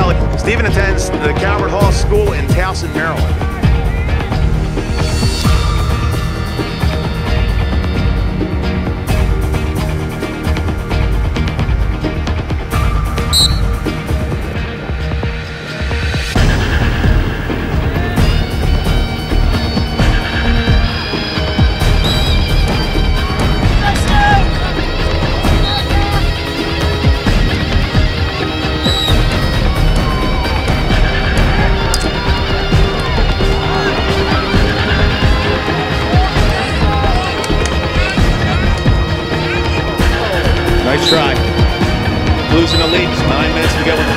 Kelly. Stephen attends the Calvert Hall School in Towson, Maryland. Nice try. In the lead. Nine minutes to go